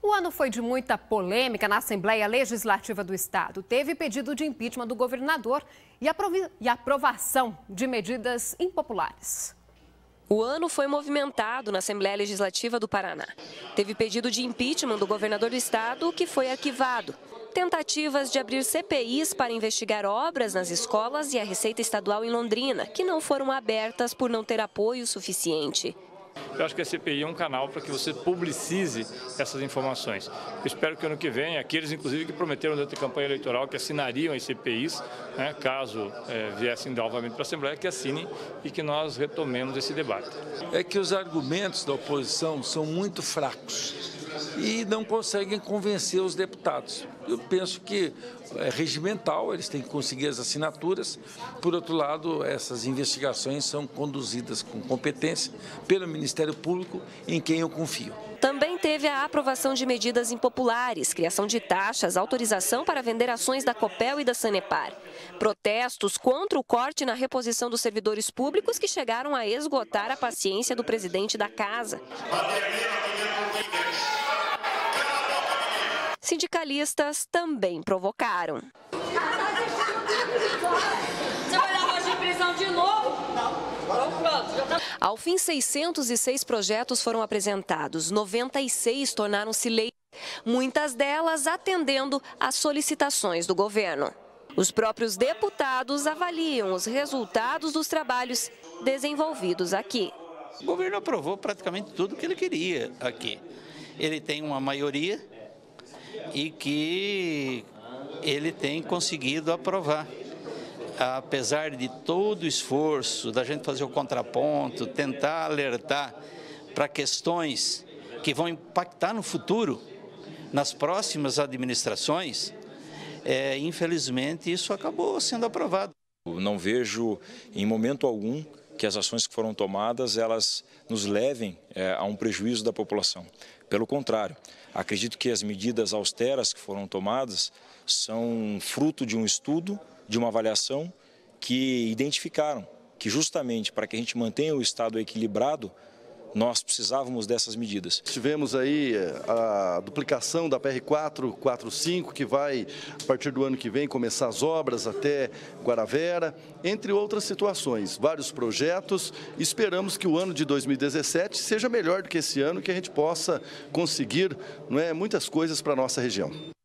O ano foi de muita polêmica na Assembleia Legislativa do Estado. Teve pedido de impeachment do governador e aprovação de medidas impopulares. O ano foi movimentado na Assembleia Legislativa do Paraná. Teve pedido de impeachment do governador do estado, que foi arquivado. Tentativas de abrir CPIs para investigar obras nas escolas e a Receita Estadual em Londrina, que não foram abertas por não ter apoio suficiente. Eu acho que a CPI é um canal para que você publicize essas informações. Eu espero que ano que vem, aqueles inclusive que prometeram durante a campanha eleitoral que assinariam as CPIs, né, caso é, viessem novamente para a Assembleia, que assinem e que nós retomemos esse debate. É que os argumentos da oposição são muito fracos e não conseguem convencer os deputados. Eu penso que é regimental, eles têm que conseguir as assinaturas. Por outro lado, essas investigações são conduzidas com competência pelo Ministério Público, em quem eu confio. Também teve a aprovação de medidas impopulares, criação de taxas, autorização para vender ações da Copel e da Sanepar. Protestos contra o corte na reposição dos servidores públicos que chegaram a esgotar a paciência do presidente da casa. Sindicalistas também provocaram. Você vai dar hoje de prisão de novo? Ao fim, 606 projetos foram apresentados, 96 tornaram-se lei, muitas delas atendendo às solicitações do governo. Os próprios deputados avaliam os resultados dos trabalhos desenvolvidos aqui. O governo aprovou praticamente tudo que ele queria aqui. Ele tem uma maioria e que ele tem conseguido aprovar. Apesar de todo o esforço da gente fazer o contraponto, tentar alertar para questões que vão impactar no futuro, nas próximas administrações, é, infelizmente isso acabou sendo aprovado. Não vejo em momento algum que as ações que foram tomadas elas nos levem é, a um prejuízo da população. Pelo contrário, acredito que as medidas austeras que foram tomadas são fruto de um estudo, de uma avaliação que identificaram que justamente para que a gente mantenha o Estado equilibrado, nós precisávamos dessas medidas. Tivemos aí eh, a duplicação da PR4, 45, que vai, a partir do ano que vem, começar as obras até Guaravera, entre outras situações, vários projetos. Esperamos que o ano de 2017 seja melhor do que esse ano, que a gente possa conseguir não é, muitas coisas para a nossa região.